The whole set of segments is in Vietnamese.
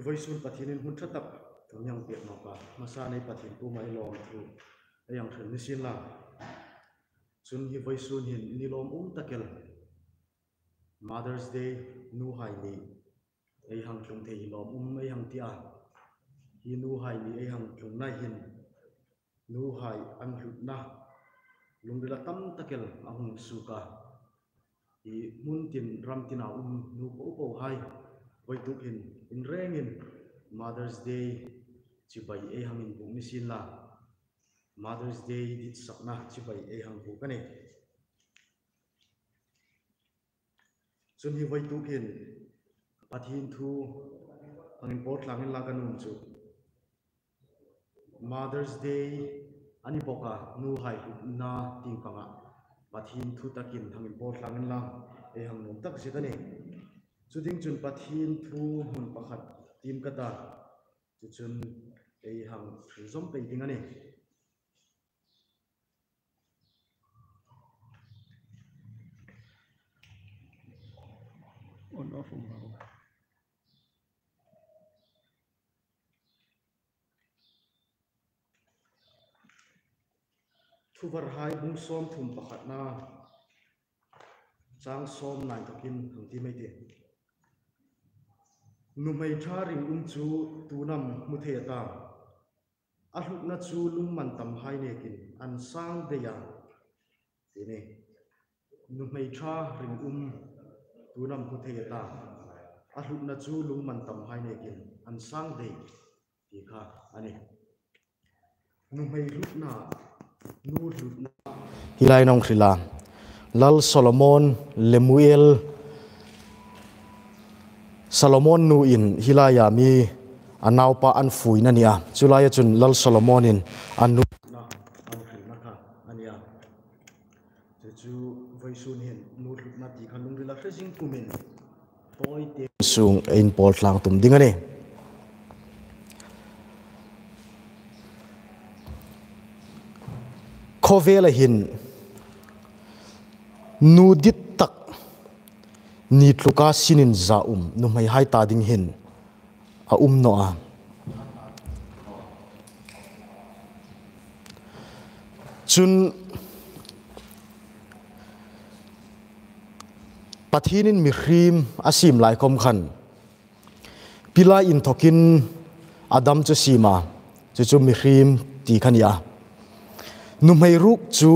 voi sun pathin in hun thatak thong yang pek no ka masa nei pathin tu mai lom thu ayang thun ni sin la chun hi với sun hin ni lom um takel mother's day nu hai ni ei hang chung thei lom um ei hang tia hi nu hai ni ei hang chung na hin nu hai an hlut na lungdila tam takel ahung suka i mun tin ram tina um nu po po hai voi tu hin in rengin mother's day chi bai e hang in bu mi sin la. Mother's day dit sakna chi bai e hang bu kane chun hi vai tu hin pathin thu angin pot langin la kanun chu. Mother's day, ani boka nu hai na ting panga pathin thu takin thangin pot langin la e hang nom tak se จุดทิ้งจุนปะทินทูหุ่นประขัดทีมกระตาจุดจุนไอหังถือส้มไปทิ้งอันนี้อุ่นออฟของเราทุบรหายบุ้งส้มถุ่มประขัดหน้าจ้างส้มนายกับพินถึงที่ไม่เดีย nu mai tha ring um chu tu nam mu the ta a hluk na chu lung man tam hai ne kin, an sang de ya. Ti ne nu mai tha ring um tu nam mu the ta a hluk na chu lung man tam hai ne kin, an sang de. Ti kha ani nu mai hluk na nu hluk na. Hilai nong thrila lal solomon, lemuel solomon nu in hilaya mi anau pa an fui na nia. Chulaya chun lal solomon in anu na ang khri na kha ania chu chu voi sun hin nu na ti poi te sung in pol tlang tum ding ani khovela hin nu dit tak ni tluka sinin za um. Nu mai hai ta ding hin. A um no a. Chun pathinin mi hrim asim lai kom khan. Pila in thokin adam chu sima chu chu mi hrim ti khan ya. Nu mai ruk chu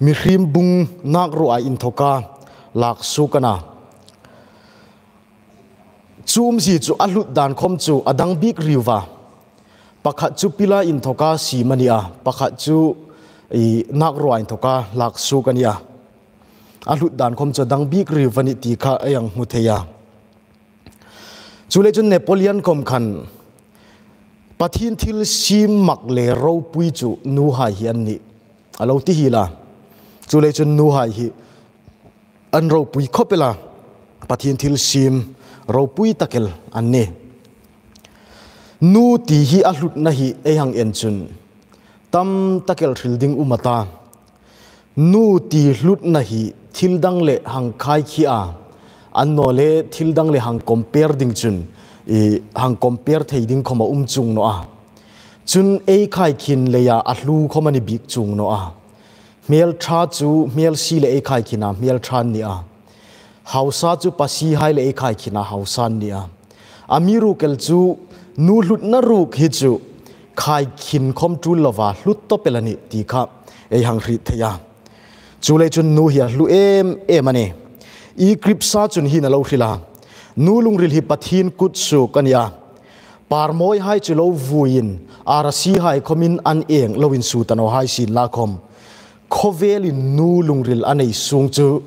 mi hrim bung nak ru a in thoka. หลักสุกนะจูมสีจูอัลุดดานคมจูอดังบิกริววาปะกขัดจูพิลาอินทกาสีมันีอาปะกขัดจูนักรวยอินทกาหลักสุกันียาอัลุดดานคมจูดังบิกริววันิติกาเอียงมุเทียจูเลจุนเนปเลียนคมคันปะทินทิลซีมักเลโรปุยจูนูไฮยเฮีนนี่อาเราที่ฮีลาจูเลจุนนูไฮฮี an ro pui khopela pathin thil sim ro pui takel an ne. Nu ti hi a hlut na hi e hang en tam takel thil ding umata nu ti hlut na hi thil dang le hang khai khi a. An no le thil dang le hang compare ding chun. E hang compare thei ding khoma um chung no a. Chun e khai khin le ya a hlu khoma ni big chung no a เมียลทราจูเมียลซีเลเอคายคินาเมียลทรานเนียฮาวซาจูปาซีไฮเลเอคายคินาฮาวซานเนียอามิรูเกลจูนูลุดนรูกฮิจูคายคินคอมจูลวาลุตโตเปลานิตีคะเอหังรีทยาจูเลจุนนูเฮียลุเอมเอมะเนอีคริปซาจุนฮินาโลฮิลานูลุงริลฮิปาทีนกุตสุกันยาปาร์มอยไฮจูโลวูอินอาราซีไฮคอมินอันเองโลวินสูตโนไฮซินลาคอม khoveli nu lungril anei sung chu.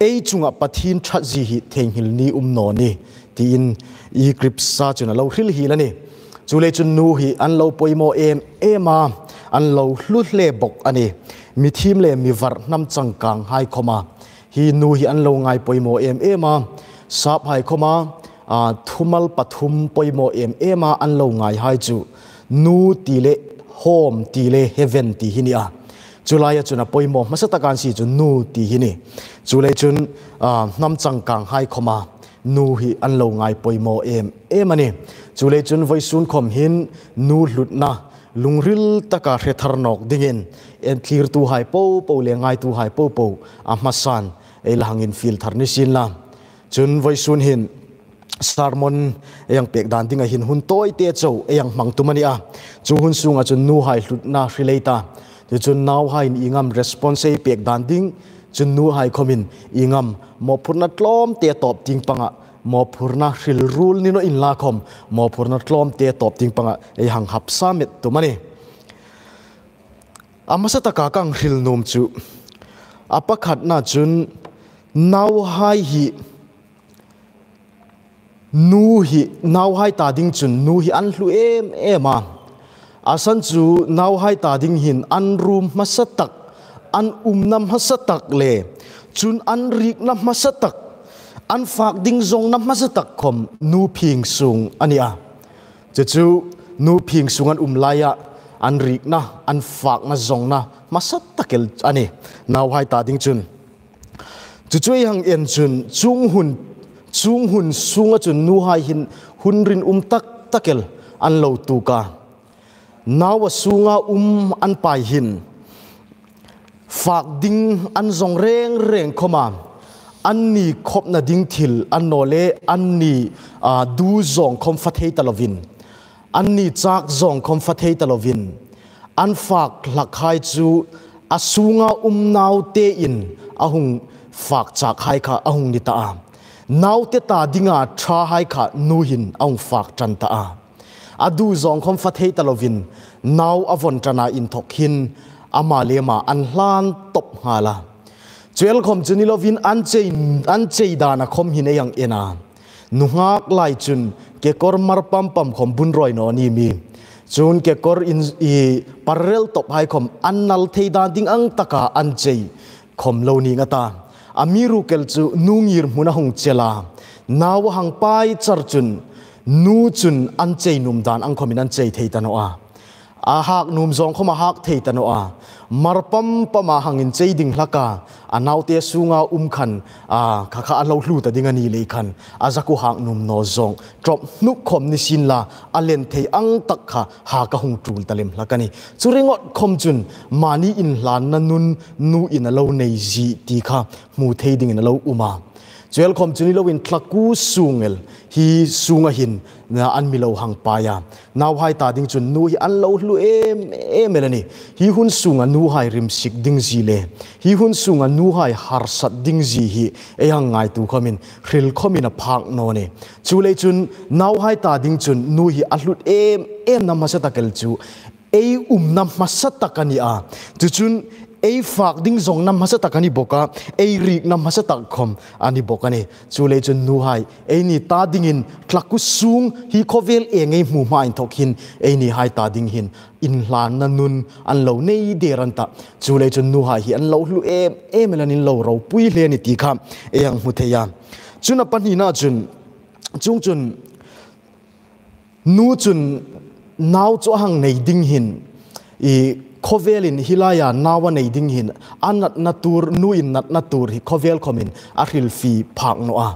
Ei chunga pathin that ji hi theng hil ni um no ni. In i grip sa chuna lo hril hi lani. Chu le chun nu hi an lo poimo em ema an lo hlu hle bok ani. Mi thim le mi var nam chang kang hai khoma. Hi nu hi an lo ngai poimo em ema sap hai khoma. A thumal pathum poimo em ema an lo ngai hai chu. Nu ti le home ti le heaven ti จุลายจุน่ะปอยโมอมาสตการสีจุนนูตีหินี่จุเลยจุนน้ำจังกังไฮคมานูฮีอันเลวง่ายปอยโมอเอมเอมันนี่จุเลยจุนไวซุนคมหินนูหลุดนะลุงริลตะการเรทารนอกดิเงินเอ็นคลีร์ตูไฮโปโปเลียงไงตูไฮโปโปอามาสันเอลหังอินฟิลทาร์นิสินลาจุนไวซุนหินสตาร์มอนยังเปียกดันดิเงหินหุ่นโตยเตี้ยโจยังมังตุมันนี่อะจูหุ่นสูงอะจุนนูไฮหลุดนะฟิเลต้า chu chun naw hai ingam response pek dan ding chun nu hai khomin ingam mo phurna tlom te top ting panga mo phurna hril rul ni no in la khom mo phurna tlom te top ting panga e hang hap samet tu mani amasa ta ka kang hril num chu apakhat na chun naw hai hi nu hi naw hai ta ding chun nu hi an hlu em em a asan chu nau hai ta ding hin an rum masatak an um nam hasatak le. Chun an rik nam masatak an phak ding zong nam masatak khom nu phing sung ania chu chu, nu phing sung an um laya an rik na, an phak na zong na masatakel ani. Nau hai ta ding chun. Chu chu hang en chun, chung hun chung hun sunga chun nu hai hin, hun rin um tak takel an lo tu ka. Nawa sunga um an pai hin phak ding an zong reng reng khoma an ni khop na ding thil an no le an ni a du zong khom fa thei talovin an ni chak zong khom fa thei talovin an phak lak khai chu asunga um nau te in ahung phak chak hai kha ahung ni ta a nau te ta dinga tha hai kha nu hin ahung phak chan ta a adu zong khom fa thei talovin nau avon trana in thok hin ama lema an hlan top hala chuel khom chuni lovin an chei an chei dana khom hin yang ena nuhak lai chun ke kor mar pam pam khom bun roi no ni mi chun ke kor in i parrel top hai khom an nal thei dan ding ang taka an chei khom lo ni ngata amiru kel chu nungir muna hong chela naw hang pai นูจุนอันใจนุมดานอังคมินอันใจเทตันอะอาหักนุมจงเข้ามาหากเทตันอ่มารพัมปมาหังอินใจดิงลักกาอันเอาเตสูงาอุมขันอ่าข้าข้าเลาลู่ต่ดิงนนี่เลยขันอาจักกูหากนุมนอจงจบนุกคมนิสินลาอันเลนเทอังตักข้าหากหงจูลตะเลมลักกันนี่สุริงอดคมจุนมานีอินลานนันนุนนูอินเลาในจีตีข้ามูเทดิงอินเลาอุมา Jual kom juni lo win tlaku สูงเอล hi sunga hin na an milo hang paya. Naw hai ta ding chun, nu hi an lo hlu em em melani hi hun sunga nu hai rim sik ding ji le. Hi hun sunga nu hai har sat ding ji hi e hang ngai tu khomin hril khomin a phak no ne chu le chun naw hai ta ding chun, nu hi a hlut em em na ma sa takel chu, ei um na ma sa takani a. Chu chun ei fak ding zong nam hasa takani boka ei rik nam hasa tak khom ani bokani chule chun nu hai ei ni ta ding in tlaku sung, hi khovel engei mu ma in thok hin. Ei ni hai ta ding hin, in hlan na nun, an lo nei de ran ta. Chule chun nu hai, hi an lo hlu em em lan in lo ro pui hle ni ti kha e ang mu theya chuna pan na chun, chung chun, nu chun, nau chu hang nei ding hin. I khovelin hilaya nawa nei ding hin anat natur nuin nat natur hi khovel khomin a hril fi phak no a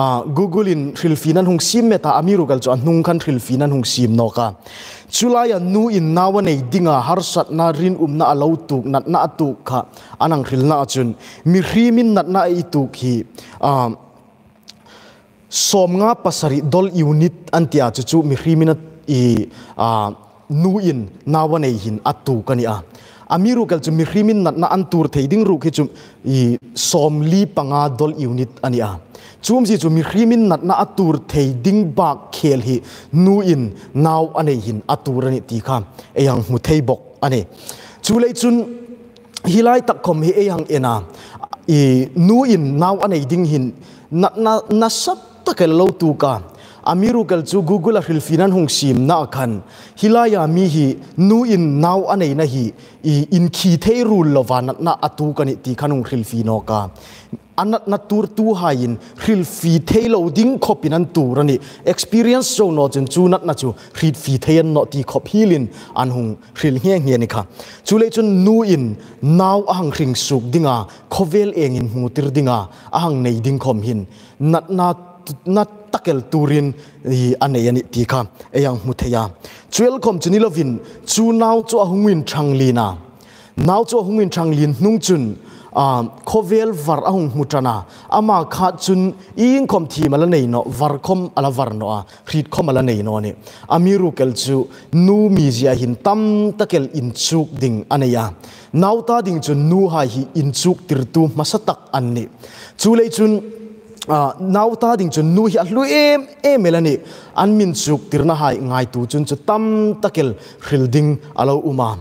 a google in hril fi nan hung sim meta amiru gal chu an hung khan hril fi nan hung sim no ka chulaya nu in nawa nei dinga har sat na rin um na alo tuk nat na atu kha anang hril na chun mi hrimin nat na i tuk hi a som nga pasari dol unit antia chu chu mi hrimin i a nu in nawanei hin atu kani a amiru kal chu mi hrimin nat na antur theiding ru khi chu i somli panga dol unit ani a chum si chu mi hrimin nat na atur theiding ba khel hi nu in naw ane hin atur ani ti kha. Eyang mu thei bok ane. Chu lei chun hilai tak khom hi eyang ena. I nu in naw ane ding hin na na na sat takel lo tu ka. Amiru kal chu google a hril finan hung sim na khan hilaya mi hi nu in naw anei na hi i in khi thei rul lowan na atu kani ti khanung hril fi no ka anat na tur tu hain hril fi thei lo ding khopin an tur ani experience so no chen chu nat na chu hril fi thei an no ti khop hilin an hung hril nge nge ni kha chu le chun nu in naw ahang ring suk dinga khovel eng in mu tir dinga ahang nei ding khom hin nat na na takel turin hi ane ani ti kha eyang mutheya chuel khom chuni lovin chu nau chu ahungin thanglina nau chu ahungin thanglin nung chun, a, khovel var ahung mutana ama kha chun ing khom thi mala nei no, var khom ala var no a khrit khom ala nei no ni amiru kel chu, nu mi zia hin tam takel in chuk ding anaya nauta ding chu nu ha hi in chuk tirtu masatak anni chu lei chun nau ta ding chun nu hi a lu em em melani an min chuk tirna hai ngai tu chun chu tam takel hril alo umam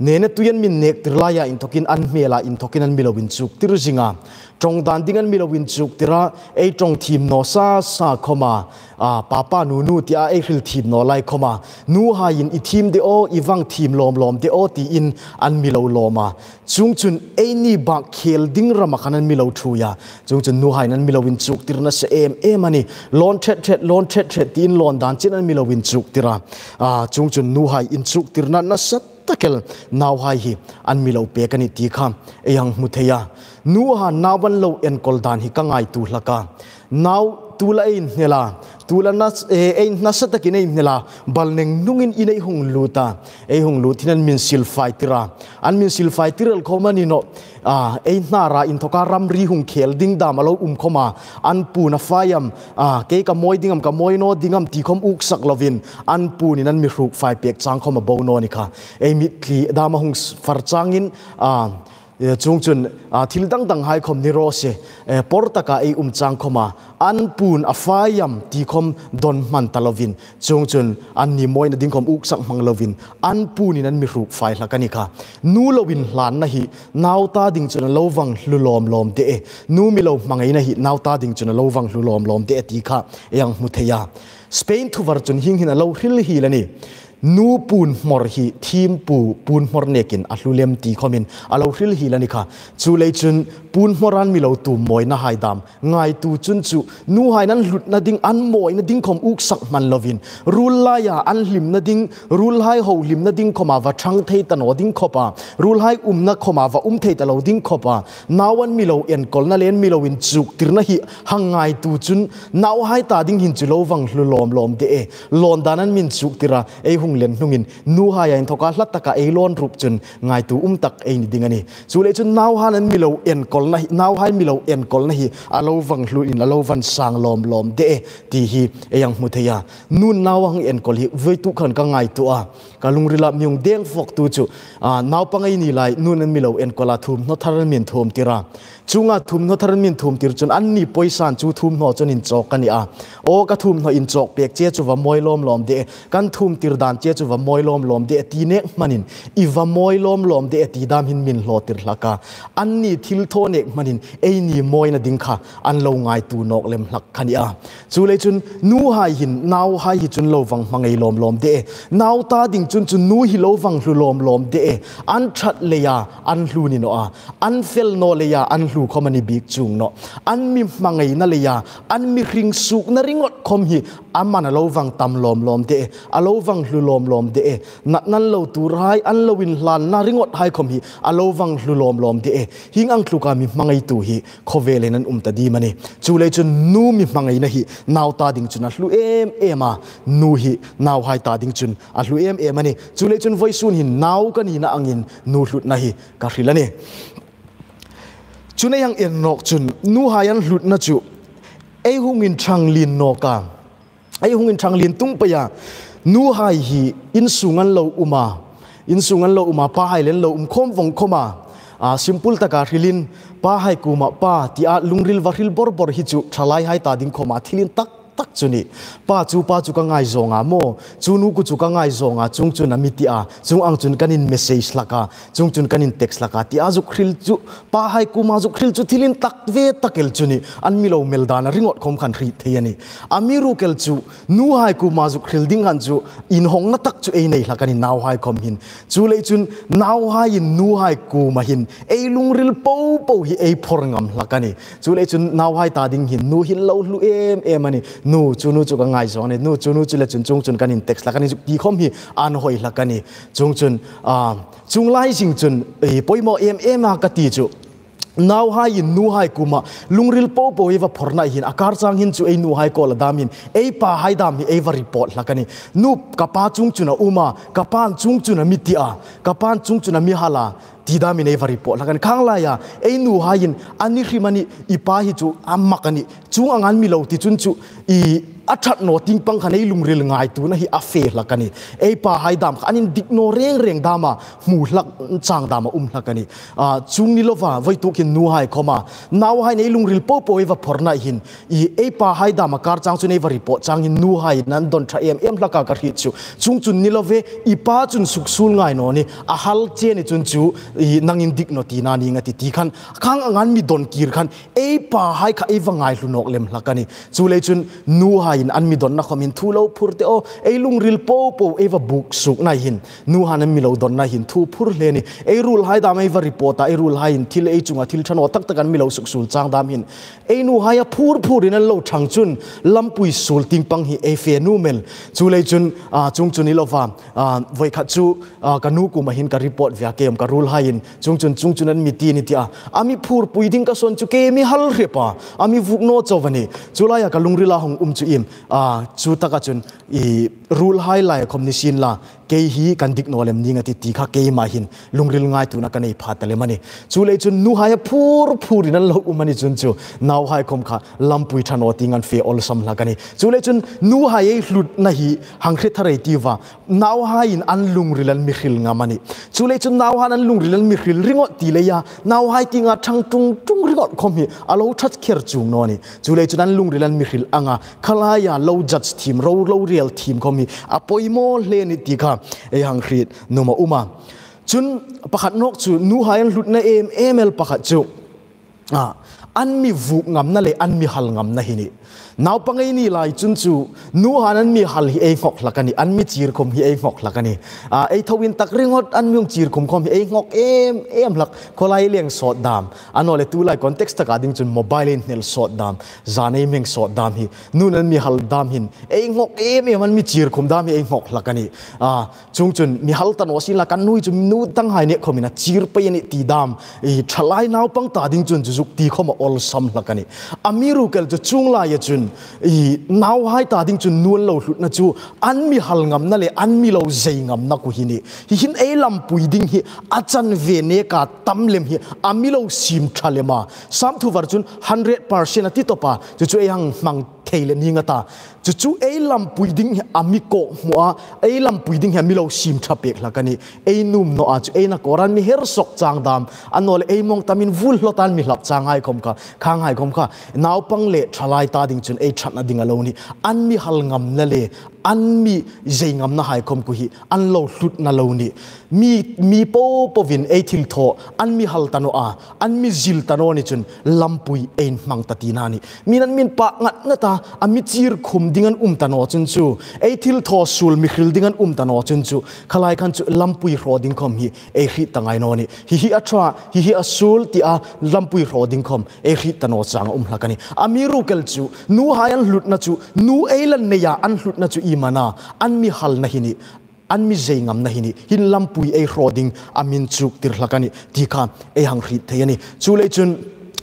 nene tuyan min nek tirlaya in tokin an mela in tokin an milowin chuk tir zinga trong dan ding an milowin chuk tira ei trong thim no sa sa khoma a papa nu nu ti a ei hril thim no lai khoma nu ha in i thim de o i wang thim lom lom de o ti in an milo loma chung chun ei ni ba khel ding rama khan an milo thu ya chung chun nu ha in an milowin chuk tir na se em em ani lon thet thet lon thet thet tin lon dan chin an milowin chuk tira a chung chun nu ha in chuk tir na na sat takel hai hi an mi lo pe kani ti ha nawan lo en kol dan hi kangai tu hlaka naw tu la tulan na eh, ein na sa takin ay nila balneng nungin inay hong luta. Ay hong lutinan min silfay tira an min silfay tira al koma nino. Ah, ay na ra in toka ram hong kel ding da malaw um koma an pu na fayam. Ah, Kay kamoy dingam kamoy no dingam tikom uksak lovin. An pu ni nan mi hruk fay pek chang koma bono ni ka ay eh, mitli dama hong farchangin ah chung chun thil dang dang hai khom ni ro se portaka ei um chang khoma an pun a fayam ti khom don man talovin chung chun an ni moi na ding khom uk sak mang lovin an punin an mi hruk fai hla kani kha nu lovin hlan na hi naw ta ding chun lo wang hlu lom lom te e nu mi lo mangai na hi naw ta ding chun lo wang hlu lom lom te ti kha yang mutheya Spain thu var chun hing hin a lo hril hi lani นูปูนมอร์ฮีทีมปูปูนมอร์เนกินอัลลูเลมตีคอมินอัลลูริลฮิลานิค่ะจูเลจุนปูนมอรันมิลาตูมอยน่าไฮดามไงตูจุนจูนูไฮนั้นหลุดนาดิ้งอันมอยนาดิ้งคอมอุกสักมันลวินรูลไลยาอันลิมนาดิ้งรูลไฮโฮลิมนาดิ้งคอมาวะชังเทตันวดิ้งคอปารูลไฮอุมนักคอมาวะอุมเทตะลาดิ้งคอปานาวันมิลาเอ็นกอลนาเลนมิลาวินจูกติรนาฮีหังง่าตูจุนนาวไฮตาดิ้งหินจูโลวังหลุลอมลอมเดเอลอนดานันมินจุกติระเอหุง hung len hnungin nu ha ya in thoka hlat taka e lon rup chun ngai tu um tak e ni ding ani chu le chun naw han an mi lo en kol na naw hai mi lo en kol na hi. Alo wang hlu in alo van sang lom lom de ti hi e yang mu theya nu naw hang en kol hi voi tu khan ka ngai tu a ka lung rila myung deng fok tu chu a naw pangai ni lai nu nan mi lo en kola thum no thar min thum tira chunga thum no thar min thum tir chun an ni poisan chu thum no chun in chok kani a o ka thum no in chok pek che chu wa moi lom lom de kan thum tir dan che chu wa moi lom lom de ti ne manin i wa moi lom lom de ti dam hin min lo tir laka an ni thil tho nek manin ei ni moi na ding kha an lo ngai tu nok lem lak khani a chu le chun nu hai hin naw hai hi chun lo wang mangai lom lom de naw ta ding จุนจุนนู้ฮิโลวังหลุลมลมเดออันชัดเลยาอันลูนิโนอาอันเฟลโนเลยาอันลูคอมันีบิกจุงเนาะอันมีมังไงนั่นเลยาอันมีริงสุกนริงอดคอมฮีอามันอโลวังตำลมลมเดออโลวังหลุลมลมเดอนั่นั่นเราตูรายอันเราวินลานนาริงอดไฮคอมฮีอโลวังหลุลมลมเดอหิงอังคลูกามีมังไงตูฮีโคเวเลนันอุ่มตดีมันนี่จูเลยจุนนู้มีมังไงนะฮีนาวตาดิ่งจุนอัลลูเอ็มเอ็มานู้ฮีนาวไฮตาดิ่งจุนอัลลูเอ็มเอ็ม mani chu le chun voi sun hin, nau kan ni angin nu hlut na hi, ka hrilani chune yang en nok chun, nu hayan hlut na chu. Ei hung in thang lin no ka. Ei hung in thang lin tung pa ya. Nu hai hi, in sungan lo uma in sungan lo uma pa hai len lo um khom vong khoma a. Simple ta ka rilin pa hai kuma pa, ti a lungril varil bor bor hi chu thalai hai ta ding khoma thilin tak tak chuni. Pa chu pa chu ka ngai zonga mo. Chu nu ku chu ka ngai zonga chung chu na miti a. Chung ang chun kanin message laka. Chung chun kanin text laka. Ti a zu khril chu pa hai ku ma zu khril chu thilin tak ve takel chuni. An milo meldan ringot khom khan ri theyani amiru kel chu nu hai ku ma zu khril ding han chu in hong na tak chu ei nei lakani naw hai hin. Chu chun naw hai in nu hai ku ma hin. Ei lung ril po po hi ei phor ngam lakani chu le chun naw hai ta ding hin. Nu hin lo lu em em ani nu chu nu chu ka ngai zo ne nu chu nu chu le chun chung chun kan in text la kan di khom hi an hoi la kan ni chung chun a chung lai sing chun e poimo em em ka ti chu. Naw hai in nu hai kuma. Lungril po po eva phorna hin. Akar chang hin chu ei nu hai ko la damin ei pa hai dam hi eva report lakani. Nu kapa chung chuna uma. Kapan chung chuna mitia. Kapan chung chuna mi hala ti damin eva report lakan khang la ya ei nu hai in ani hrimani ipa hi chu ammakani chung angan mi lo chun chu i athat no ting pang khanei lungril ngai tu na hi a fe lakani ei pa hai dam anin dik no reng reng dama mu hlak chang dama um hlakani a chung ni lova voi tu kin nu hai khoma. Naw hai nei lungril po po eva phorna hin. I ei pa hai dama kar chang chu nei va report chang hin nu hai nan don tha em em hlaka ka hi chu. Chung chun ni love i pa chun suk sul ngai no ni a hal che ni chun chu i nangin dik no ti na ni ngati ti khan khang angan mi don kir khan ei pa hai kha eva ngai lu nok lem hlakani chu le chun nu hai in an mi don na khomin thu lo phur te o ei lung ril po po eva buk suk na hin nu han mi lo don na hin thu phur le ni ei rul hai da mai va report a ei rul hai in thil ei chunga thil thano tak tak an mi lo suk sul chang dam hin ei nu hai a phur phur in an lo thang chun lam pui sul ting pang hi ei fe nu mel chu le chun a chung chun i lo va a voi khat chu ka nu ku ma hin ka report vya kem ka rul hai in chung chun chung chun an mi ti ni tia ami phur pui ding ka son chu ke mi hal re pa. Ami vuk no chawani chulaya ka lungri la hong um chu im. A chu taka chun i rule high lai kom ni sin la. เกฮีกันดิกนโลเลมนิงติตีข้าเกยมาหินลุงริลง่ายตัวนักในพัดเลมันี่จูเลจุนนูหายพูรพูรินั่นเราอุมันนี่จุนจูนาวหายคมข้าลำปุยทันอติงันเฟออลสัมลักันนี่จูเลจุนนูหายหลุดนะฮีหังคริทะเรตีว่านาวหายินอันลุงริลันมิขิลงามันนี่จูเลจุนนาวหานันลุงริลันมิขิลริงอตีเลยะนาวหายติงาชังตุงตุงริงอคมฮีอาลูชัดเขียรจุงนอนี่จูเลจุนนั้นลุงริลันมิขิลอ่งาขลายาเราจัดทีมเรารเรียลทีมคมีอปอยโมเลนิติข้า ehang khrit numa uma. Chun pakhat nok chu nu haian lut na em ml pakhat chu. A an mi vuk ngam na le an mi hal ngam na hini นาปังไอนี่ล่ยจุนจูนูฮานันมีฮัลฮิเอฟอกลักกันนี่อันมีจีรคมฮิเอฟอกลักกันีอ่าไอทวินตักเรื่งอดอันมีงจีรคมคมฮิเอฟอกเอ็มเอ็มลักคนไล่เลี้ยงสอดดามอันนั้นเลยตัวไลคอนเท็กซ์ตะกาดิ้งจุนโมบายเลนเนลสอดดามจานเอ็มียงสอดดามฮินูนันมีฮัลดามฮินเอฟอกเอ็มเอ็มมันมีจีรคมดามฮิเอฟอกลักกันีอ่าจุงจุนมีฮัลตันวสิลักกันนู่นจุนนู่ตั้งไฮเนี่ยคมินะจีรไปยันตีดามอีทลายนาวปังตาดิ้งจุนจุกตีคมอลซัมลักันีอามีรูเกลจะจุงลาจุน i nau hai ta ding chun nuan lo hlut na chu. An mi hal ngam na le, an mi lo zei ngam na ku hi ni. Hi hin e lam pui ding hi achan ve ne ka tam lem hi ami lo sim thalema à. sam thu var chun 100% ati to pa chu chu e hang mang theile ni nga ta chu chu e lam pui ding hi ami ko mua e lam pui ding hi mi lo sim tha pek la kani e num no a chu e na koran mi her sok chang dam anol e mong tamin vul hlotan mi hlap chang hai khom ka khang hai khom ka naw pang le thalai ta ding chun ei that na ding alo ni an mi hal ngam na le an mi zai ngam na hai khom ku hi, an lo hlut na lo ni. Mi mi po po vin ei thil tho, an mi hal tano a, an mi zil tano ni chun lampui ein mang ta ti na ni. Min an min pa ngat na ta ami chir khum dingan um tano chun chu. Ei thil tho sul mi khil dingan um tano chun chu. Khalai khan chu lampui ro ding khom hi, ei hi tangai no ni. Hi hi atra hi hi asul ti a lampui ro ding khom, ei hi tano chang um hlakani ami ru kel chu, nu hai an hlut na chu, nu eilan ne ya an hlut na chu i mana an mi hal na hi ni an mi zai ngam na hi ni hin lampui ei roding amin chuk tir hlakani ti kha ei hang hri theyani chu le chun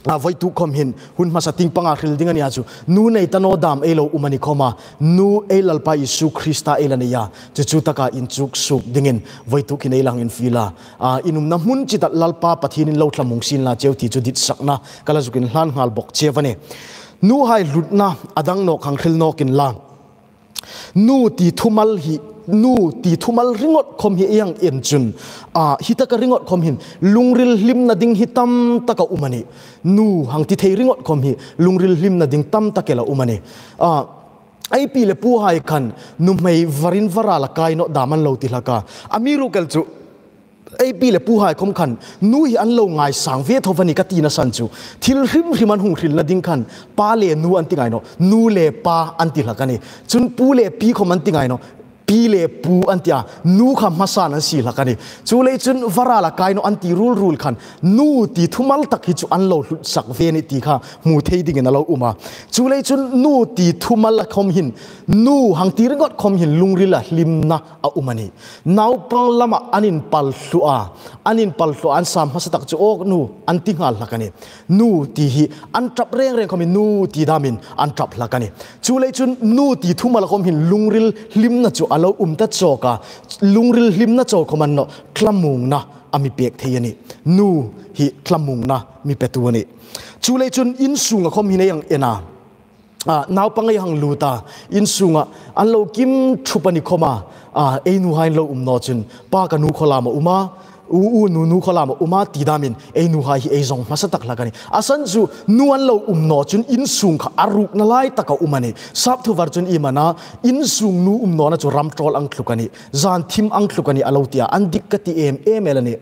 a voi tu khom hin hun ma ting panga hril ding ani achu nu nei tano dam elo umani khoma nu elal pa isu krista elani ya. Chu chu taka in chuk suk dingin voi tu kin elang in fila. A inum na mun chi tat lalpa pathin in lo thlamung sin la cheu ti chu dit sakna kala zukin hlan ngal bok chevane. Nu hai lutna adang no khang khil no kin นูตีทุมัลหินูตีทุมัลริงอดคมเฮียงเอ็นจุนอ่าฮิตกะริงอดคมหินลุงริลลิมนาดิงฮิตัมตะกะอุมานีนูหังที่เทริงอดคมหิลุงริลลิมนาดิงตัมตะเกละอุมานีอ่าไอปีเลปูหาคันนุ่มไม่วรินวราละกายนอดามันเลวติละกาอามีรูเกลจู ai pi le pu hai khom khan nu hi an lo ngai sang ve thovani ka ti na san chu thil hrim hrim an hung hril na ding khan pa le nu an ti ngai no nu le pa an ti lakani chun pu le pi khom an ti ngai no pi le pu an tia nu kha masan an si la kani chu le chun vara la kai no an ti rul rul khan nu ti thumal tak hi chu an lo hlut sak ve ni ti kha mu thei ding na lo uma chu le chun nu ti thumal la khom hin nu hang ti ringot khom hin lungri la lim na a umani nau pang lama anin pal hlu a anin pal hlu an sam hasa tak chu ok nu an ti ngal la kani nu ti hi an trap reng reng khom nu ti damin an trap la kani chu le chun nu ti thumal khom hin lungril lim na chu alo um ta choka lungril lim na cho khoman no tlamung na ami pek theyani nu hi tlamung na mi petuani chu le chun in sunga khom hin yang ena à nào bằng cái hàng luta in sunga an lo kim chupani khoma à ai nu hai lo um no chun pa อูอูนูนูขลามอุมาตีดามินเอนูหายเอซงมาสตักลักันีอาสันจูนวลเราอุมนอจุนอินสุงค่ะอารุกนลายตะกอุมานีสับทุวรจุนอิมานะอินสุงนูอุมนอนะจูรัมทรอลอังคลุกันีจานทิมอังคลุกันีอาลาวตียอันดิกติเอมเอเมลันี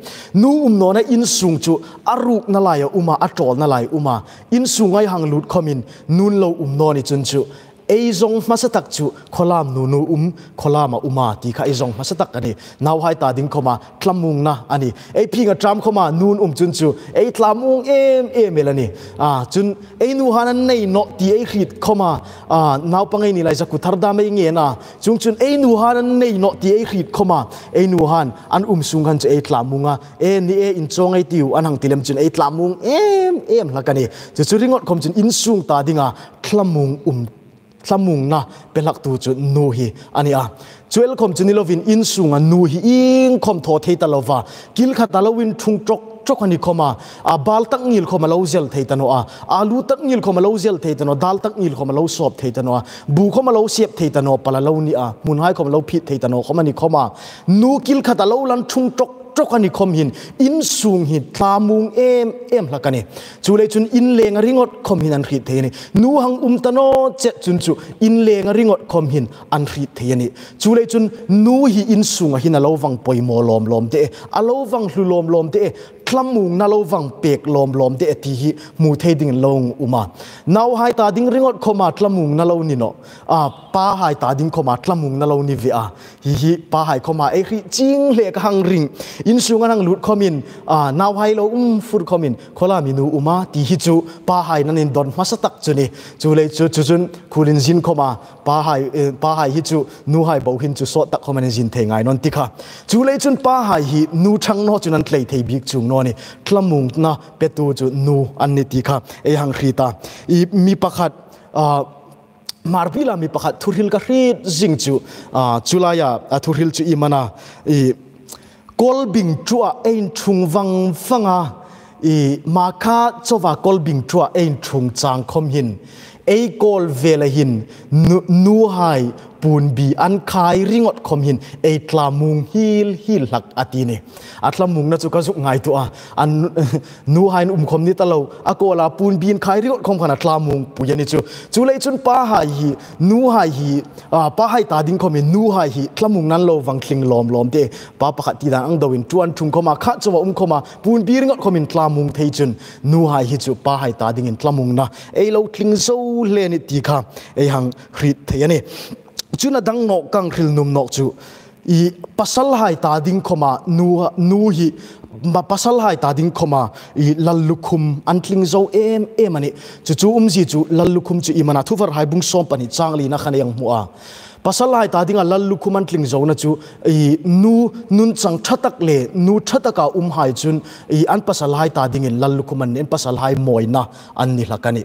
นูอุมนอนะอินสุงจูอารุกนลายอุมาอัตรอลนลายอุมาอินสุงไอหังลุดคอมินนูนเราอุมนอนี่จุนจู zong masatak chu kholam nu nu um kholama uma ti kha ei zong masatak ani naw hai ta ding khoma tlamung na ani ei phinga tram khoma nun um chun chu ei tlamung em em melani a chun ei nu hanan nei no ti ei khit khoma a naw pangai ni lai zaku tharda mai nge na chung chun ei nu hanan nei no ti ei khit khoma ei nu han an um sung han chu ei tlamunga e ni e in chong ei tiu an hang tilem chun ei tlamung em em lakani chu chu ringot khom chun in sung ta dinga tlamung um สมุงนะเป็นหลักตูจุดนูฮีอันนี้อะช่วยคมจุนิลวินอินสุงอะนูฮีอิงคอมโทเทตาลวากิลขัดลวินทุงจกจกนี่คมาอาบาลตักนิลคมาลาวเซลเทตันอะอาลูตักนิลคมาลาวเซลเทตันอดาลตักนิลคมาลาวสอบเทตันอะบูคมาลาวเสียบเทตันอะปลาเลวนี่อะมุนไฮคมาลาวพิดเทตันอะคมันนี่คมานูกิลขาดาลวลันทุงจก ตรกอันนี้คมหินอินสูงหินตามุงเอ็มเอ็มละกันนี่จูเลยจุนอินเลงริงอดคมหินอันขีเทนี่นูหังอุมตโนเจจุนจูอินเลงริงอดคมหินอันขีเทนี่จูเลยจุนนูหีอินสูงหินอโลวังปอยโมลอมลอมเตอโลวังหลุลอมลอมเตอ khlam mung na lo wang pek lom lom de ti hi mu the ding long uma. Now hai ta ding ringot khoma khlam mung na lo ni no. A, pa hai ta ding khoma khlam mung na lo ni vi a. Hi hi, pa hai khoma e khi ching le ka hang ring. In su ngang lut khomin. A now hai lo um fur khomin. Khola mi nu uma ti hi chu. Pa hai nan in don masatak chu ni chu le chu chu chun khulin jin khoma. Pa hai e, pa hai hi chu. Nu hai bo hin chu so tak khoman jin the ngai non tikha chu le chun pa hai hi nu thang no chunan tlei thei bik chung no no ani tlamung na petu chu nu an ni ti kha. E hang khri ta. I mi pakhat marpila mi pakhat thurhil ka hri jing chu. Chulaya thurhil chu imana, mana i kolbing chua ein chung wang fanga i maka chowa kolbing chua ein chung chang khom hin. Ei kol vela hin. Nu hai ปูนบีอันคายริงอดคมหินเอตลามุงฮิลฮิลหลักอตีนี่อัตลามุงน่ะจุกจุกไงตัวอันนูไฮนอุ้มคมนี่ตลอดอโกลาปูนบีอันคายริงอดคมขนาดลามุงปุยนี่จูจูเลยจุนป้าไฮฮีนูไฮฮีอ่าป้าไฮตาดิ้งคมหินนูไฮฮีทลามุงนั้นเราวังคลิงลอมลอมเดป้าปกติดังอังดวินจวนทุงคมาขัดจวบอุ้มคมาปูนบีริงอดคมินทลามุงเทจุนนูไฮฮีจูป้าไฮตาดิ้งตลามุงนะเอเราคลิงโซเลนิตีค่ะเอหังฮิดเทียนี่ chuna dang nok kang khil num nok chu. I pasal hai ta ding khoma, nu nu hi, ma pasal hai ta ding khoma, i lallukhum antling zo em em ani. Chu chu um ji chu lalukum chu i mana thuvar hai bung som pani changli na khane yang muwa pasal hai ta dinga lallukhum antling zo na chu, i nu, nun chang thatak le, nu thataka um hai chun, i an pasal hai ta dingin lallukhum an pasal hai moina an ni hlakani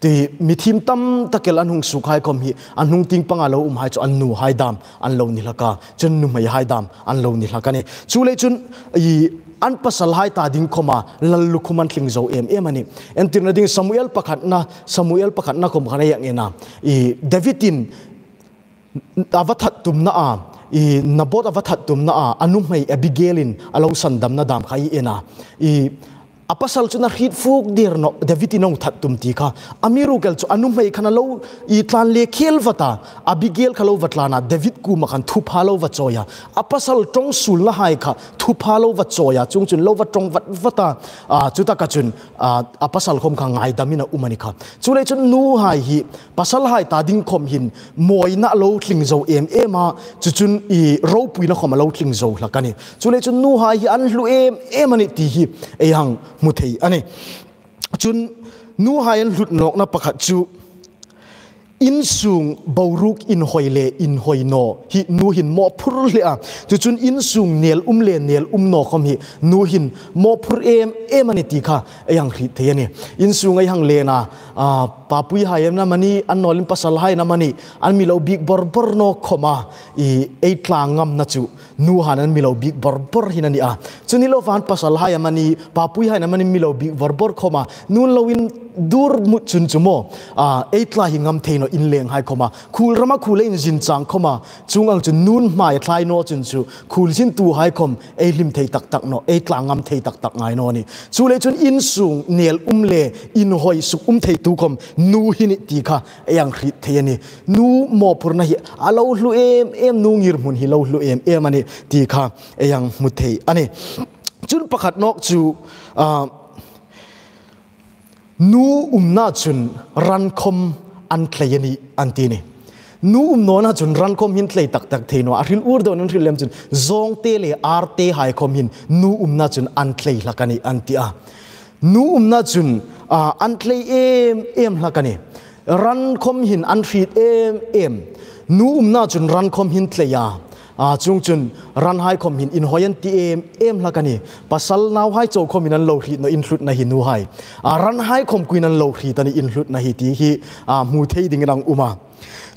thì mi tâm tam takel anh hùng suk hai kom hi an hung ting panga lo um hai chu an nu hai dam, an lo ni laka chun nu mày hai đam an lo ni laka ni. Chu le chun, i an pasal hai ta ding khoma, lal lu khuman zo em em ani. En tin ding samuel pakhat na, samuel pakhat na kom khana yang ena. I davidin avathat tumna a, i nabot avathat tumna a, anum mai abigailin alo sandam na dam khai ena. I apasal chu na hit fuk dir no david inong that tum ti kha amiru kel chu anum mai khana lo i tlan le khel vata. Abigail khalo vatlana david ku ma khan thu phalo va choya apasal tong sul la hai kha thu phalo va choya chung chun lo va tong vat vata. A chu ta ka chun apasal khom kha ngai damina umani kha. Chu le chun nu hai hi pasal hai ta ding khom hin moi na lo thling zo em em a. Chu chun i ro pui na khom lo thling zo la kani chu le chun nu hai hi an lu em em ani ti hi. E hang mu thei ani chun nu hai an hlut nok na pakhat chu. In sung boruk in hoile in hoino hi nu hin mo phur le a chu chun in sung nel um le, nel um no khom hi. Nu hin mo phur em em ani ti kha. Yang ri the ani. In sung ai hang le na. A papui hai na mani, an nolim pasal hai na mani. An mi lo big bor bor no khoma i à. ei tlang ngam na chu. Nu hanan mi lo big bor bor hin ani a chuni lo fan pasal hai mani papui hai na mani mi lo big bor bor khoma nun lo in dur mu chun chumo a ei tla hi ngam theino in leng hai khoma khul rama khule in jin chang khoma chungang chu nun mai thlai no chun chu khul sin tu hai khom ei lim thei tak tak no ei tla ngam thei tak tak ngai no ni chu le chun in sung nel um le in hoi suk um thei tu khom nu hin ti kha yang khri thei ni nu mo pur na hi alo lu em em nu ngir mun hi lo lu em em ani ti kha yang mu thei ani chun pakhat nok chu nu umna chun ran khom an thlei an nu um no na chun ran khom hin thlei tak tak thei no. A ril ur do nan ril lem chun zong te le ar te hai khom hin nu um na chun an thlei lakani an nu um na chun an thlei em em lakani ran khom hin an rit em em. Nu um na chun ran khom hin อาจุงจุนรันไฮคอมหินอินหอยันตีเอ็มเอ็มละกันนี่ปัสสลนาวไฮโจคอมินันโลหิตนอินทรุดนหินูไฮอารันไฮคอมกุยนันโลหิตันอินทรุดนหิตีฮีอามูเทยดิงรังอุมา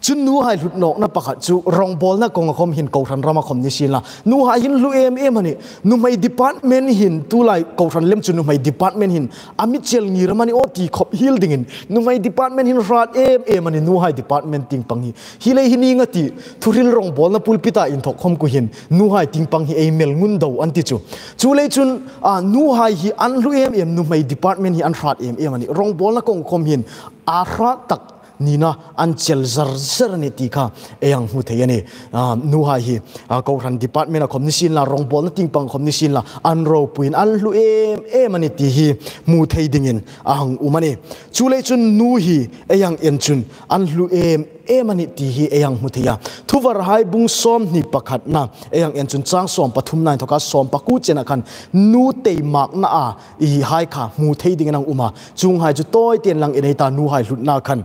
chun nu hai à na chun nok na pakhat chu rong bol na kong khom hin ko than rama khom ni sin la nu hai hin lu em em ani nu mai department hin tu lai ko than lem chu nu mai department hin ami à, chel ngi ramani o ti khop hil ding in nu mai department hin rat em em ani nu hai department ting pang hi. Hi le hi ni ti thuril rong bol na pulpita in thok khom ku hin nu hai ting pang hi email ngun do an ti chu chu le chun à, a nu hai hi an lu em em nu mai department hi an rat em em ani rong bol na kong khom hin a à, rat tak nina an chel zar zar ni ti kha. Eyang hu the yani à, nu ha hi. À, Ko ran department a ni sin la, rong bol na ting pang khom sin la. An ro puin an lu em em ani ti hi. Mu thei dingin ahang à, umani chule chun nu hi, eyang en chun. An lu em em ani ti hi, eyang mu thia thuwar hai bung som ni pakhat na. Eyang en chun chang som pathum nai thoka, som paku chena khan. Nu te mak na a. I hai kha. Mu thei dingin ang uma chung hai chu toy ten lang enei ta nu hai lut na khan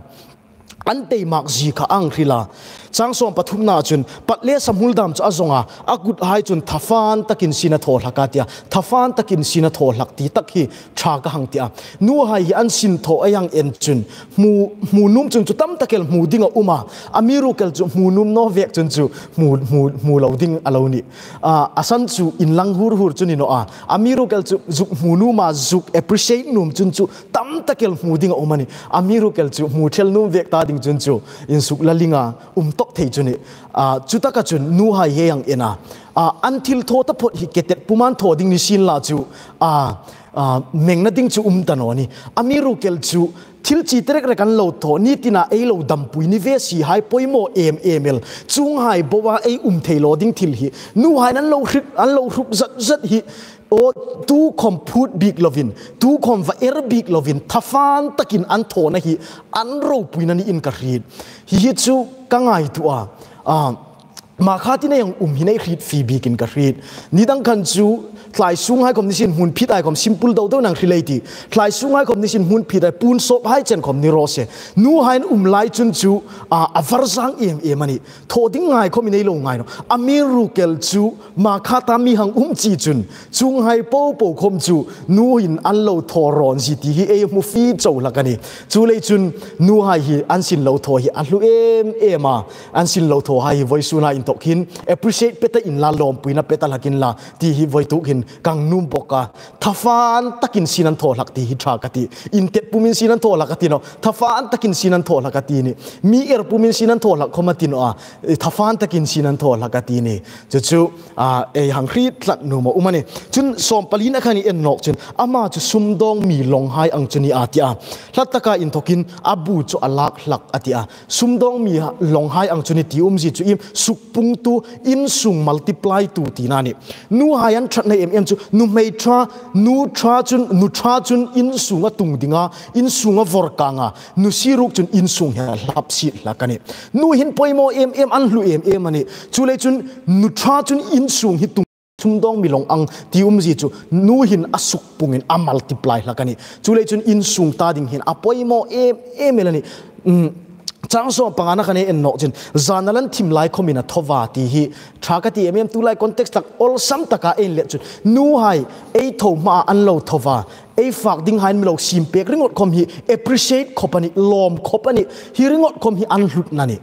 an tei mặc gì kha ang la. chang som pathum na chun patle samul dam cha zonga akut hai chun thafan takin sina thol hakatia thafan takin sina thol hakti takhi tha ka hangtia nu hai hi an sin tho ayang en chun mu mu num chun chu tam takel mu dinga uma amiru kel chu mu num no vek chun chu mu mu mu lo ding alo ni. A asan chu in lang hur hur chun no a amiru kel chu zuk mu nu ma zuk appreciate num chun chu tam takel mu dinga umani amiru kel chu mu thel num vek ta ding chun chu in suk lalinga um to tok thei chuni a chuta ka chun nu hai he yang ena a until tho ta phot hi ketet puman tho ding ni sin la chu a meng na ding chu um ta no ni amiru kel chu thil chi trek re kan lo tho ni tina ei lo dam pui ni ve si hai poimo em emel chung hai bowa ei um thei lo ding thil hi nu hai nan lo hrit an lo hrup zat zat hi o tu khom phut big lovin tu khom va er big lovin thafan takin an tho na hi an ro pui na ni in ka rit hi chu ka ngai tu a mà khá tin yang um hinai khrit fi bi kin ka khrit ni dang kan chu tlai sung hai kom ni sin hun phit ai kom simple do do nang relate tlai sung hai kom ni sin hun phit ai pun sop hai chen kom ni ro se nu hain um lai chun chu a avar sang em em ani tho ding ngai kom nei lo ngai no ami ru kel chu ma kha ta mi hang um chi chun chung hai po po kom chu nu hin an lo tho ron si ti hi e mu fi chou la kani chu le chun nu hai hi an sin lo tho hi an lu em em a an sin lo tho hai voi su na in to kin appreciate peta in la lom puina peta lakin la ti hi voi tu กังนุ่มปกะทัฟานตะกินสินันโทลักตีฮิตรากติอินเตปุมินสินันโทลักติเนาะทัฟานตะกินสินันโทลักตินี่มีเอร์ปุมินสินันโทลักคมตินอะทัฟานตะกินสินันโทลักตินี่จุดจูอ่าเอหังครีตลักนูมาอุมาเนี่จุนสอมปลีนักนี่เอ็นนกจุนอามาจุซุมดองมีลงไฮอังจุนีอาติอาลัตตะกาอินทกินอับบูจุอลักลักอาติอาซุมดองมีลงไฮอังจุนีติอุมจิจุอิมสุกปุงตูอินซุงมัลติพลายตูตินานี่นูไฮอันทรัในเอ็ม em chu nu mei tra nu tra chun nu tra chun in sung a tung dinga in sung a vor kanga nu siruk chun in sung ha lap si lakani nu hin poimo em em an lu em em ani chu le chun nu tra chun in sung hi tung chung dong mi long ang ti um ji chu nu hin asuk pungin a multiply lakani chu le chun in sung ta ding hin a poimo em em melani um chang so pangana khane en no chin. Zanalan thim lai khomina thowa ti hi. Thaka ti em tu lai context tak all sam taka en le chun. Nu hai, ei tho ma an lo thowa. Ei fak ding hain milo sim pek ringot khom hi. Appreciate khopani lom khopani hi ringot khom hi an hlut nani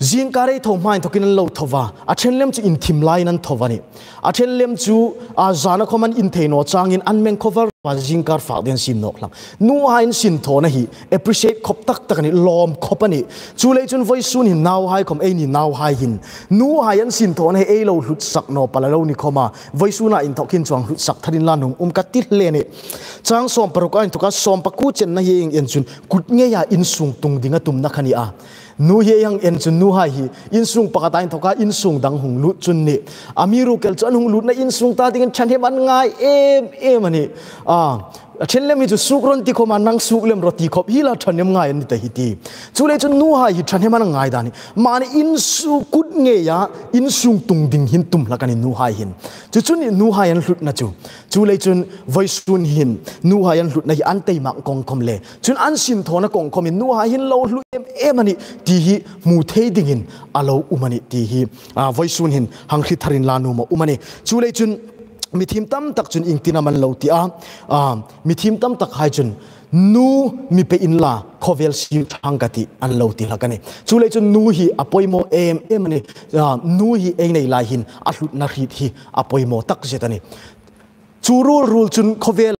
zin kare đấy thầu mai thầu kinh lâu thầu va à trên lem chu in thim lai nan thầu va ni. À trên lem chu à zana không an ปัจจิงการฝากเดียนสินนกลังนู่หายสินทนะฮี appreciate ขบตักตะกนี่ลอมขบันนี่ชูเลยจนไว้สุนหินนาวหายคมเอ็นี่นาวหาหินนัวไหายสินทนะเอเราหลุดสักนอปลาเรานี่ข้ามาไว้สุน่ะอินทอกินจวงหลุดสักทันลานุ่มอุ้มกัดติดเลนี่จางสอมปรุกอันทุกข์สอมประกูเจนนะฮีเงเอ็นจุนกุดเงียอินสุงตุงดิ่งตุมนักขันนี่อะ nu hi yang en chun nu hai hi in sung pakatain thoka in sung dang hung lut chun ni amiru kel chun hung lut na in sung ta ding chan he man ngai em em ani a chen lem hi chu suk ron ti ko man nang suk lem roti khop. Hi la than em ngai ni ta hi ti. Chu le chu nu hai hi than he ngai dani man in su kut nge ya, in sung tung ding hin tum la kan nu hai hin. Chu chu ni nu hai an hlut na chu. Chu le chun voi sun hin, nu hai an hlut na hi an tei mak kong khom le. Chun an sim thona kong khom nu hai hin lo hlut em em ani ti hi mu thei ding in alo umani ti hi. A voi sun hin, hang khi tharin la nu ma umani chu le chun mi thim tam tak chun ing tina man lo ti a a mi thim tam tak hai chun nu mi pe in la khovel si thang ka ti an lo ti la ka ni chu le chun nu hi apoi mo em em ni nu hi ei nei lai hin a hlut na ri hi apoi mo tak zetani churu rul chun khovel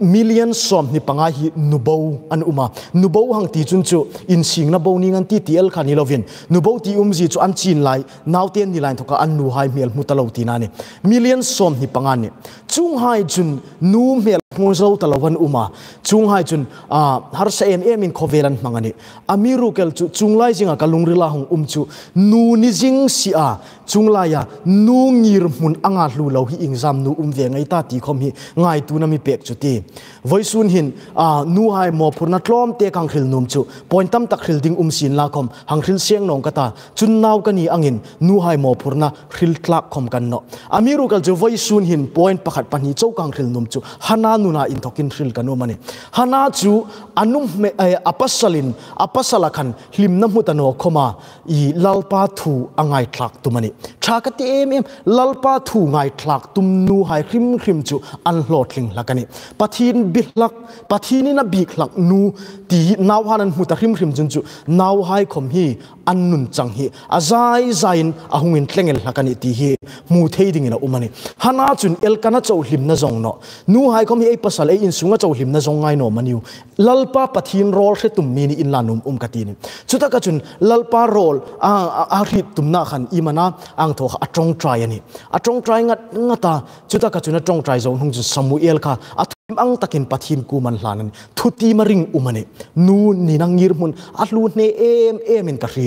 million som ni panga hi nubo an uma. Nubo hang ti chun chu in sing na bo ni ngan ti tiel khani lovin nubo ti um ji chu an chin lai naw ten ni lain thoka an nu hai mel mutalo ti na ni. Million som ni panga ni. Chung hai chun nu mel mu zo talawan uma. Chung hai chun a har sa em em in khovelan mangani. Amiru kel chu, chung lai jinga kalung rila hung um chu. Nu ni jing si a. Chung lai ya, nu ngir mun anga lu lo hi exam nu um ve ngai ta ti khom hi ngai tu na mi pek chu ti. Voi sun hin, a, nu hai mo phurna tlom te kang khil num chu. Point tam tak khil ding um sin la khom. Hang khil siang nong kata chun naw kani angin, nu hai mo phurna khil tlak khom kan no. Amiru kal chu, voi sun hin point pakhat pani chau kang khil num chu. Hana nuna in thokin khil kanu mani hana chu anum me apasalin apasalakan hlim na mutano khoma i lalpa thu angai tlak tu mani thakati em em lalpa thu ngai tlak tum nu hai khrim khrim chu an hlotling lakani pathin bihlak pathini na bik lak nu ti naw hanan muta khrim khrim jun chu naw hai khom hi an nun chang hi. Azai zain ahungin tlengel hakani ti hi. Mu theiding ina umani hana chun el kana chau hlim na zong no. Nu hai khom hi ei pasal ei in sunga chau hlim na zong ngai no maniu lalpa pathin rol hre tum mini in lanum um katini chuta ka chun lalpa rol a a ri tum na khan imana ang tho atong try ani. Atong try ngat, ngata. Chuta ka chun atong try zong hung samuel kha. Athim ang takin pathin ku man hlanan thuti maring umane. Nu ni nangir mun atlu ne em em in ka ri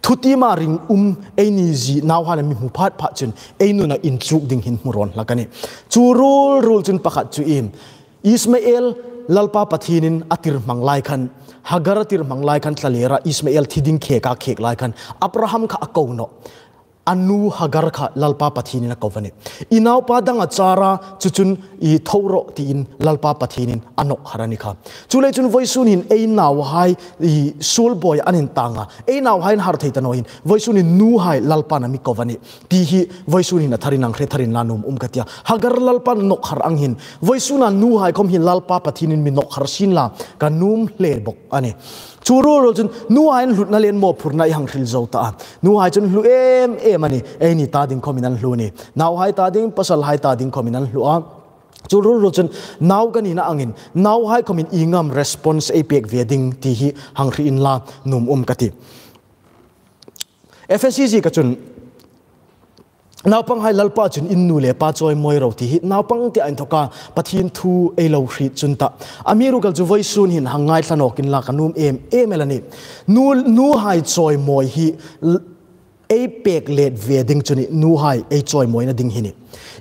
thuti ma ring um ei ni ji naw mi phat pha chun na in chuk ding hin muron lakani chu rul rul chun pakhat chu lalpa pathinin atir manglai khan hagaratir manglai khan tlalera ismael thiding khe ka khek lai abraham kha anu hagar kha lalpa pathini na kovani inau pa danga chara chuchun i thoro ti in lalpa pathinin anok harani kha. Chule chun voisun hin ei hai i sul boy anin tanga. Ei hai har thei tano hin voisun hin nu hai lalpa na mi kovani ti hi voisun hin tharin ang tharin lanum um katia. Hagar lalpa nok har ang hin voisuna nu hai kom hin lalpa pathinin mi nok har sin la ka num le bok ani churu ro chun nu hlut na len mo phurna yang thil zo ta nu hai chun em em ani ei ni ta ding khominan hlu ni. Naw hai ta ding pasal hai ta ding khominan hlu a. Churu ro chun naw kan ina angin. Naw hai khomin ingam response e pek veding ti hi hang ri in la num um kati FSCG ka chun nào bằng hai lalpa chun in nule pa choi moi ro ti hi. Nào pang ti an thoka pathin thu e lo hri chun ta. Amiru gal chu voi sun hin hangai thanok in la kanum em. Em elani nu nu hai choi moi hi e pek let ve ding chuni nu hai e choi moi na ding hi in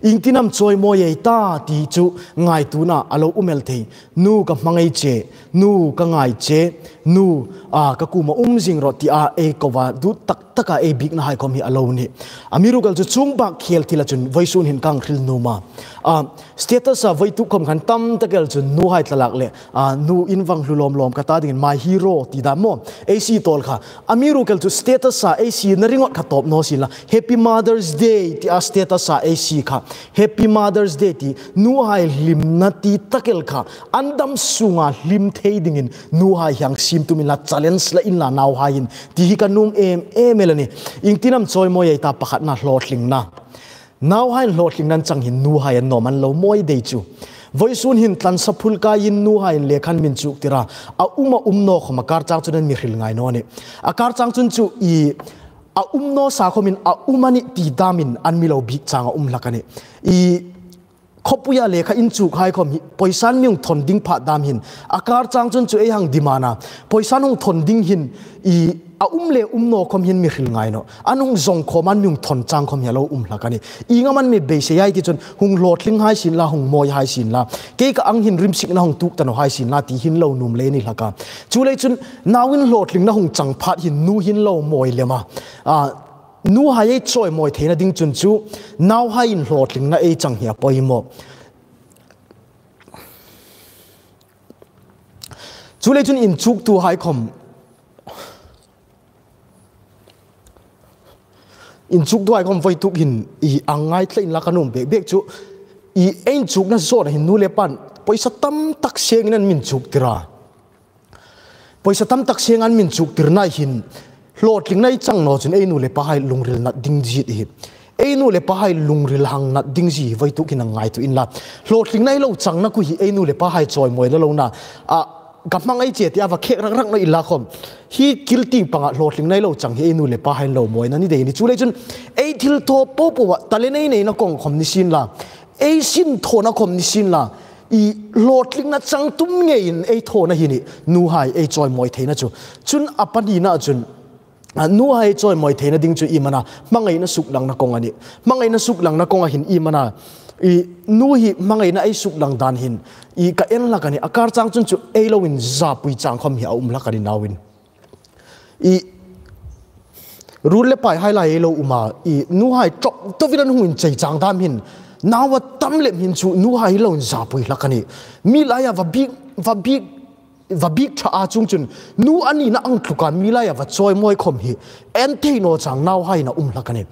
ing tinam choi moi ye ta ti chu ngai tu na alo umel thei. Nu ka mangai che. Nu ka ngai che. Nu a ka ku ma um jing ro ti a e ko wa du tak taka e big na hai kom hi alo ni amiru gal chu chung ba khel thila chun voisun hin kang khil nu ma a status a voi tu kom khan tam ta gal chun nu hai tlalak le a nu in wang hlulom lom ka ta ding my hero ti da mo ac tol kha amiru gal chu status a ac na ringot kha top no sila happy mothers day ti a status a ac kha happy mothers day ti nu hai lim na ti takel kha andam sunga lim thei dingin nu hai hyang sim tu min la challenge la in la naw hai in. Ti hi ka num em em melani ing tinam choi mo ye ta pakhat na hlotling na. Naw hai hlotling nan chang hin nu hai no man lo moi dei chu. Voi sun hin tlan sa phul ka in nu hai le khan min chu tira a uma umno khoma kar chang chun mi hril ngai no ni. A kar chang chun chu i a umno sa khomin a umani ti damin an milo big chang um lakani i khopuya lekha in chu khai khom poisan myung thon ding pha dam hin akar chang chun chu e hang dimana poisan hung thon ding hin i a um le um no khom hin mi khil ngai no anung zong khom an myung thon chang khom yalo um lakani i nga man me be se yai ti chun hung lot ling hai sin la hung moi hai sin la ke ka ang hin rim sik na hung tuk tan hai sin la ti hin lo num le ni laka chu le chun nawin lot ling na hung chang phat hin nu hin lo moi le ma a nu hai ei choi moi theina ding chun chu. Naw hai in hlot ling na ei chang hia poi mo chu le chun in chuk tu hai khom. In chuk tu hai khom voi tuk hin i angai tlein la kanum bek bek chu. I ein chuk na so hin nu le pan. Poisa tam tak seng nan min chuk tira. Poisa tam tak seng an min chuk tir na hin. ลอดลิงในจังนอจนเอ้นูเลปะให้ลุงริลนัดดิ้งจีดอีไอ้นูเลปะให้ลุงริลหังนัดดิ้งจีไว้ทุกินังไงตุอินละโหลดลิงในเราจังนักุยเอ้นูเลปะให้จอยมวยแล้วเราหนาอะกับมังไอเจียที่อาวะเครักรักในอิละคมฮีกิลตีปังอหลดลิงในเราจังเอ้นูเลปะให้เรามวยนั่นนี่เดี๋ยวนี่จู่เลยจนเอทิลโอปุ๊บวะตะเลนไอเนี่นักกงคมนิสินละเอ้สินโทนักคมนิสินละอีโหลดลิงนัดจังตุ้มเงินเอ้โทนะฮินี่นูหาเอ้จอยมวยเทนะจู่จนอปันนีนะจน à nu hai choi moi thena ding chu imana mangai na suk lang na kong ani. Mangai na suk lang na kong hin imana i nu hi mangai na ai suk lang dan hin. I ka en la kani akar chang chun chu ei lo in za pui chang khom hi um la kani nawin. I rule le pai hai lai lo uma. I nu hai chok to viran hun chei chang dam hin. Nawa tam lem hin chu nu hai lo in za pui la kani mi la ya va big va big và biết cha a chung chun. Nu ani na ang thuka mi la ya va choi moi khom hi. En te no chang nau hai na um la kane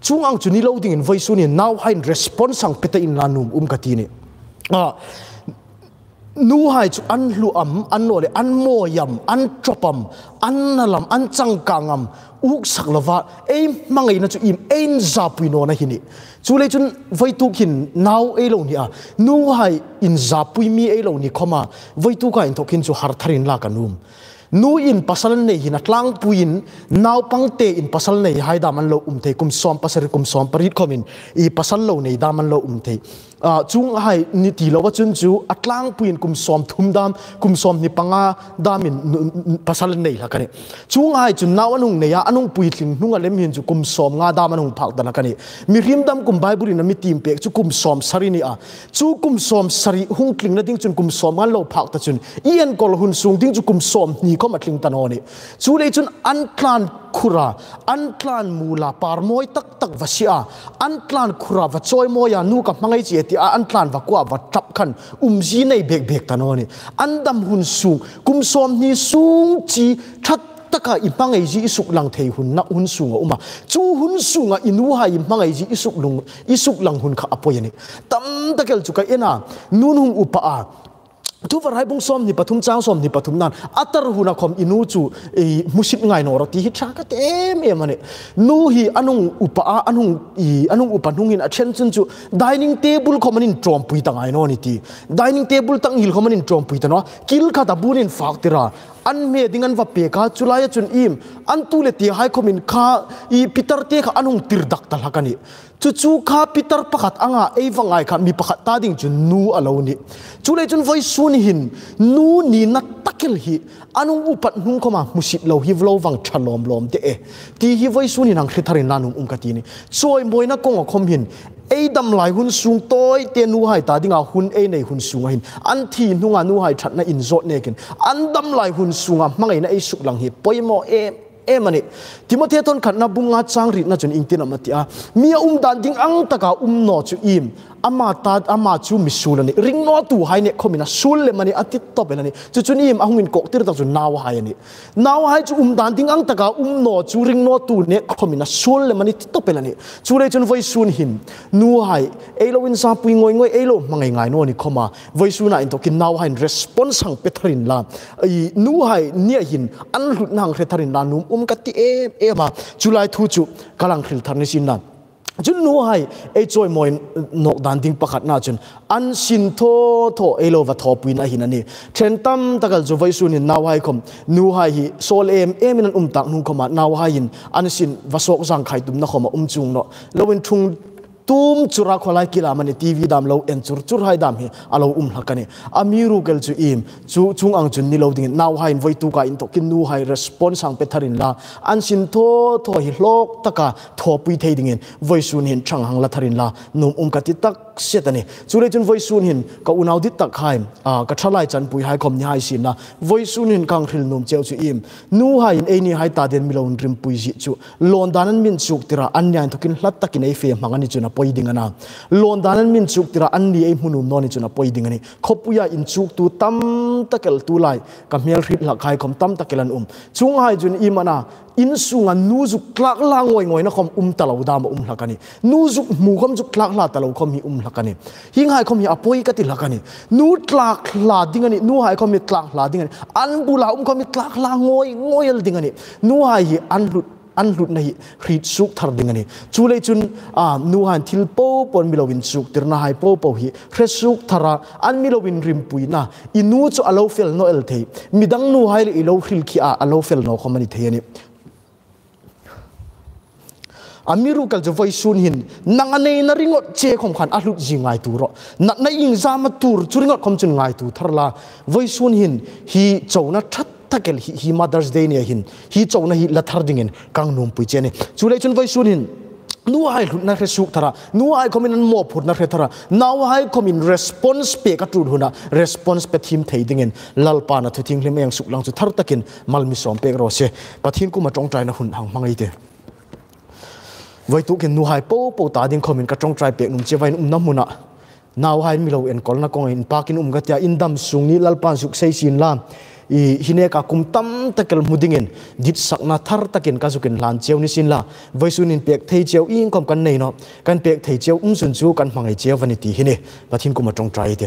chung ang chuni lo ding in voi su ni, nau hai response sang pete in lanum um ka ti ni. A nu hai chu an lu am, an lo le an mo yam an chopam an nalam, an chang kangam uk sak lova, ei mangai na chu im, ein za pui no na hini chu le chun vai tu khin nau e lo ni a. Nu hai in za pui mi e lo ni khoma. Vai tu ka in thokin chu har tharin la kanum nu in pasal nei hina tlang puin nau pangte in pasal nei hai da man lo um the kum som pasar kum som parit khomin i pasal lo nei da man lo um the chung hai ni ti lo chun chu atlang puin kum som thum dam kum som ni panga damin pasal nei la kani chung hai chu naw anung ne ya anung pui thling hnunga lem hin chu kum som nga dam anung phak dana kani mi rim dam kum bible na mi tim pek chu kum som sari ni a chu kum som sari hung kling na ding chun kum som ngan lo phak ta chun ien kol hun sung ding chu kum som ni ko ma kling tan ho ni chu le chun an plan khura an tlan mula par moi tak tak vasia an tlan khura va choi moya nu ka mangai chi a an tlan va kwa va tap khan umji nei bek bek tanoni an dam hun sung, kum som ni sung chi that taka ipangai ji isuk lang thei hun na hun sunga uma. Chu hun sunga inu ha ipangai ji isuk lung isuk lang hun kha apoyani tam takel chuka ena, nun hung upa a. ทุกฝ่ายบุ้งส้มนี่ปฐุมเจ้าส้มนี่ปฐุมนันอัตรหุนักคมอินูจูไอมุชิดไงโนรติฮิตชาก็เต็มเอ็มันเนี่ยนู่ฮีอันงอุปอาอันงอีอันงอุปนุงหินอัชเชนจุนจูดิเนิงเทเบิลคอมันินจอมปุยตังไงโนนี่ทีดิเนิงเทเบิลตั้งหิลคอมันินจอมปุยตังเนาะกิลขัดบุนินฟากติราอันเมื่อดิงันว่าเปียกาจุลายจุนอิมอันตุเลตีไฮคอมินคาอีปิตร์เตะข้าอันงติรดักตลากันนี่ chu chu kha peter pakhat anga ei wangai kha mi pakhat ta ding chu nu alo ni. Chu le chun voi sun hin, nu ni na takil hi. Anung upat nung khoma musit lo hi vlo wang thalom lom te e. Ti hi voi sun hin ang thitharin nanum um ka ti ni. Choi moina kong khom hin ei dam lai hun sung toi te nu hai ta dinga hun ei nei hun sung hin. An thi nunga nu hai that na in zot nekin an dam lai hun sunga mangai na ei suk lang hi. Poimo em ani timothy ton khat na bunga chang ri na chun ingtin amati a mia um dan ding ang taka um no chu im ama ta, ama chu misul ani. Ring no tu hai ne khomina sul le mani ati to ben ani. Chu chun im ahung in kok tir ta chu naw hai ani. Naw hai chu um dan ding ang taka um no chu ring no tu ne khomina sul le mani to ben ani. Chu le chun voi sun hin nu hai elo in sa pui ngoi ngoi elo mangai ngai no ni khoma. Voi suna in to kin naw hai response hang petharin la. Ai, nu hai, nia hin, an lut nang retharin la num. Um ka ti em em ma chulai thu chu kalang khil thar ni sin na chun nu hai e choi moi nok dan ding pakhat na chun an sin tho tho e lo va tho pui na hin ani then tam takal zo vai sun in naw hai khom nu hai hi sol em em in um tak nung khoma naw hai in an sin va sok jang khai tum na khoma um chung no lowin thung tum chura kholai kila mani tv dam lo en chur chur hai dam hi alo um hakani amiru kel chu im, chu, chung ang chun ni lo ding. Now hai voi tu ka in to kin nu hai, response ang petharin la. An sin tho tho hi lok taka tho pui thei ding in. Voi sun hin chang hang la tharin la. Num um ka ti tak setani chule chun voi sun hin, ka unaw dit tak hai a, ka thalai chan pui hai khom ni hai sin na. Voi sun hin kang thil num cheu chu im. Nu hai in ei ni hai ta den milon rim pui ji chu. Lon danan min chuk tira an nyan thokin hlat takin ei fe mangani chuna poi ding ana. Lon danan min chuk tira an ni ei munum no ni chuna poi ding ani. Khopuya in chuk tu tam takel tu lai. Ka mel rit la khai khom tam takelan um. Chung hai jun imana in sunga nu zu klak la ngoi ngoi na khom um talo da ma um lakani nu zu mu khom zu klak la talo khom hi um lakani hing hai khom hi apoi ka ti lakani nu tlak la dingani nu hai khom hi tlak la dingani an bula um khom hi tlak la ngoi ngoi al dingani nu hai hi an lut an lut na hi hrit suk thar dingani chu le chun a nu han thil po pon milowin suk tir na hai po po hi hre suk thara an milowin rim pui na inu chu alo fel no el thei midang nu hai le ilo hril a alo fel no khomani thei ani amiru kal jo voi sun hin. Nanga nei na ringot che khom khan a lut ji ngai tu ro. Na na ing za ma tur chu ringot khom chun ngai tu tharla voi sun hin, hi chona na that takel hi hi mothers day ne hin. Hi chona na hi la thar ding in kang num pui che ne chu le chun voi sun hin. Nu hai lut na re suk thara. Nu hai komin an mo phut na re thara. Now hai komin response pe ka tu huna. Response pe thim thei ding in. Lal pa na thu thing hlem yang suk lang chu thar takin. Mal mi som pe ro se. Pathin kuma tong trai na hun hang mangai te vậy tụ kiến nu hai po po ta ding khomin ka trong trai pe num che vai um nam muna naw hai mi lo en kol na kong in pakin um gatya in dam sung ni lalpan suk sei sin lam i hine ka kum tam takel mudingen dit sak na thar takin ka sukin lan cheu ni sin la. Vai sun in pek thei cheu in kom kan nei no kan pek thei cheu um sun chu kan mangai cheu vani ti hine pathin kuma trong trai te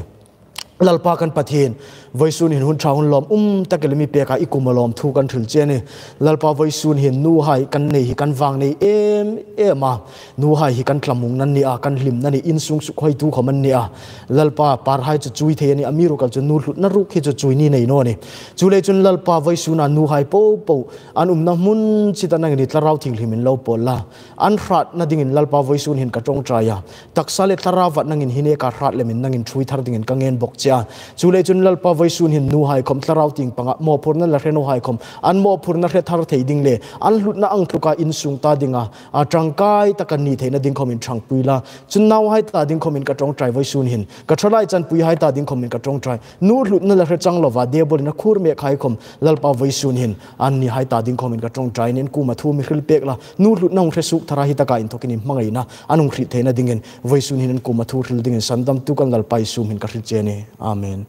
lalpa kan pathin voisun hin hun thaun lom um takelmi pe ka ikumalom thu kan thil che ni lalpa voisun hin nu hai kan nei hi kan wang nei em ema nu hai hi kan tlamung nan ni a kan hlim nan ni in sung su khoi tu khoman ni a. Lalpa par hai chu chui the ni amiru kal chu nu hlut na ru khi chu chui ni nei no ni chu le chun lalpa voisuna nu hai po po. An um na mun chita nang ni tlarau thing hlimin lo po la. An hrat na ding in lalpa voisun hin ka tong traya taksa le tlarawat nang in hine ka hrat le min nang in thui thar ding in kangen bok cha chu le chun lalpa vai sun hin nu hai khom tlarau ting panga mo phur na la re no hai khom an mo phur na re thar thei ding le an lut na ang thuka in sung ta dinga a tangkai ta kan ni theina ding khom in thang puila chun nau hai ta ding khom in ka tong trai vai sun hin ka thralai chan pui hai ta ding khom in ka tong trai nu lut na la re chang lova de bol na khur me khai khom lal pa vai sun hin an ni hai ta ding khom in ka tong trai nen ku ma thu mi khil pek la nu lut na ung re su thara hi ta ka in thokin mangai na anung khri theina dingen vai sun hin ku ma thu khil dingen sandam tu kan lal pai sum hin ka khri chene amen